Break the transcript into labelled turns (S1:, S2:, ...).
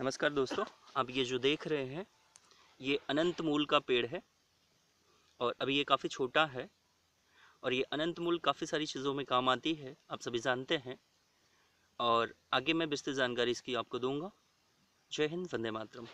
S1: नमस्कार दोस्तों, आप ये जो देख रहे हैं, ये अनंत मूल का पेड़ है और अभी ये काफ़ी छोटा है और ये अनंत मूल काफ़ी सारी चीज़ों में काम आती है, आप सभी जानते हैं। और आगे मैं विस्तृत जानकारी इसकी आपको दूँगा। जय हिंद, वंदे मातरम।